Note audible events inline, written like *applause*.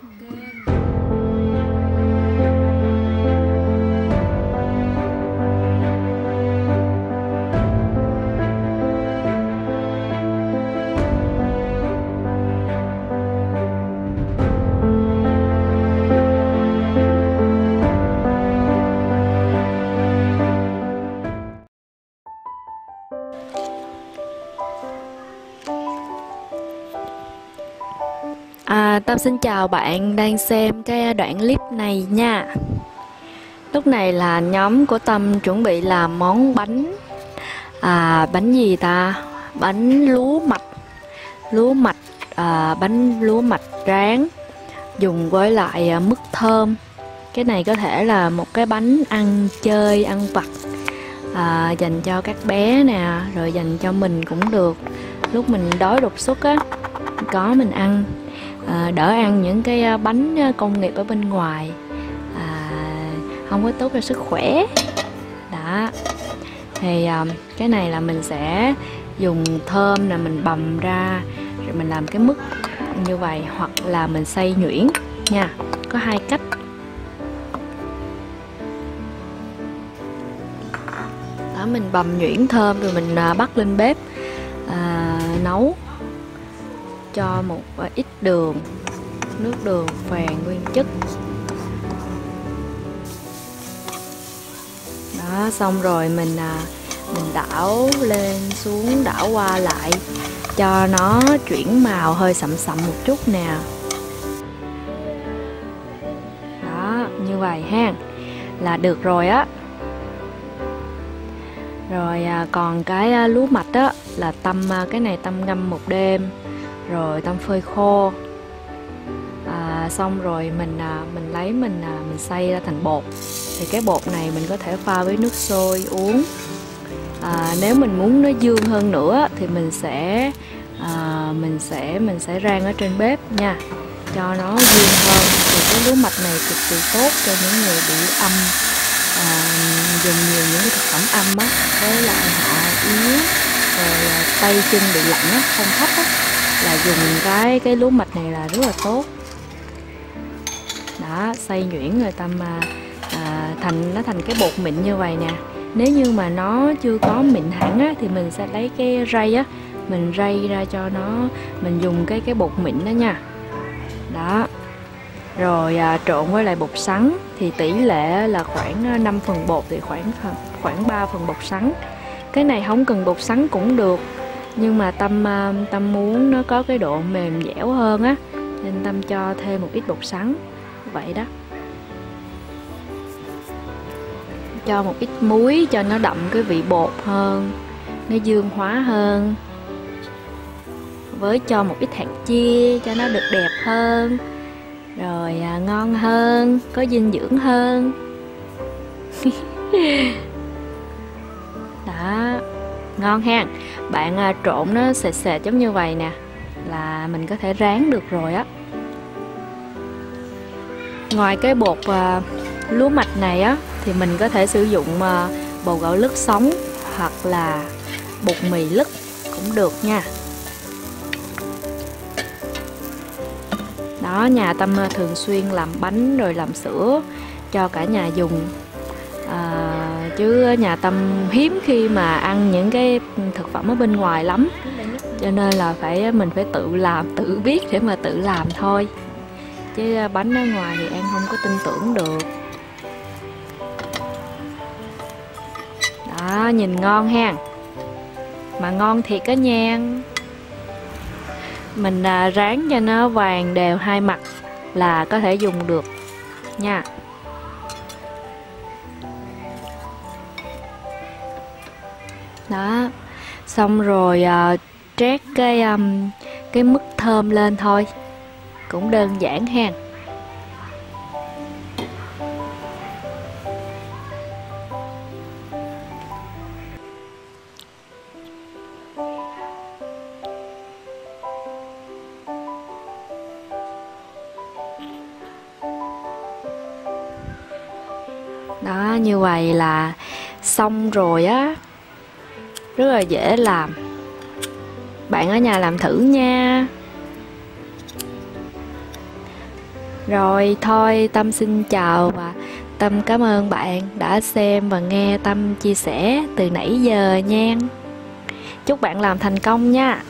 嗯。Tâm xin chào bạn đang xem cái đoạn clip này nha. Lúc này là nhóm của Tâm chuẩn bị làm món bánh à, Bánh gì ta? Bánh lúa mạch. Lúa mạch, à, bánh lúa mạch rán Dùng với lại à, mứt thơm. Cái này có thể là một cái bánh ăn chơi, ăn vặt à, Dành cho các bé nè, rồi dành cho mình cũng được. Lúc mình đói đột xuất á có mình ăn à, đỡ ăn những cái à, bánh à, công nghiệp ở bên ngoài. À, không có tốt cho sức khỏe. Đó. Thì à, cái này là mình sẽ dùng thơm là mình bầm ra rồi mình làm cái mức như vậy hoặc là mình xay nhuyễn nha. Có hai cách. Đó mình bầm nhuyễn thơm rồi mình à, bắt lên bếp à, nấu cho một à, ít đường. Nước đường phèn nguyên chất. Đó, xong rồi mình à, mình đảo lên xuống, đảo qua lại, cho nó chuyển màu hơi sậm sậm một chút nè. Đó, như vậy ha. Là được rồi á. Rồi à, còn cái lúa mạch á, là tâm cái này tâm ngâm một đêm rồi tâm phơi khô. À, xong rồi mình à, mình lấy mình à, mình xay ra thành bột. Thì cái bột này mình có thể pha với nước sôi uống. À, nếu mình muốn nó dương hơn nữa thì mình sẽ à, mình sẽ mình sẽ rang ở trên bếp nha. Cho nó dương hơn. Thì cái lúa mạch này cực kỳ tốt cho những người bị âm à, dùng nhiều những cái thực phẩm âm á. Với lại họ yếu rồi à, tay chân bị lạnh á không thấp á là dùng cái cái lúa mạch này là rất là tốt. Đó xay nhuyễn rồi tâm à, à, thành nó thành cái bột mịn như vậy nè. Nếu như mà nó chưa có mịn hẳn á thì mình sẽ lấy cái rây á mình rây ra cho nó mình dùng cái cái bột mịn đó nha. Đó. Rồi à, trộn với lại bột sắn thì tỷ lệ là khoảng à, 5 phần bột thì khoảng khoảng 3 phần bột sắn. Cái này không cần bột sắn cũng được nhưng mà tâm à, tâm muốn nó có cái độ mềm dẻo hơn á nên tâm cho thêm một ít bột sắn. Vậy đó. Cho một ít muối cho nó đậm cái vị bột hơn nó dương hóa hơn. Với cho một ít hạt chia cho nó được đẹp hơn rồi à, ngon hơn có dinh dưỡng hơn. *laughs* Đó ngon ha. Bạn à, trộn nó sệt sệt giống như vậy nè là mình có thể rán được rồi á. Ngoài cái bột à, lúa mạch này á thì mình có thể sử dụng à, bột gạo lứt sống hoặc là bột mì lứt cũng được nha. Đó nhà tâm thường xuyên làm bánh rồi làm sữa cho cả nhà dùng. À, chứ nhà tâm hiếm khi mà ăn những cái thực phẩm ở bên ngoài lắm. Cho nên là phải, mình phải tự làm, tự biết để mà tự làm thôi. Chứ bánh ở ngoài thì em không có tin tưởng được. Đó, nhìn ngon ha. Mà ngon thiệt á nha. Mình à, ráng rán cho nó vàng đều hai mặt là có thể dùng được. Đó. Xong rồi uh, trét cái um, cái mức thơm lên thôi. Cũng đơn giản ha. Đó như vậy là xong rồi á rất là dễ làm. Bạn ở nhà làm thử nha. Rồi, thôi, tâm xin chào và tâm cảm ơn bạn đã xem và nghe tâm chia sẻ từ nãy giờ nha. Chúc bạn làm thành công nha.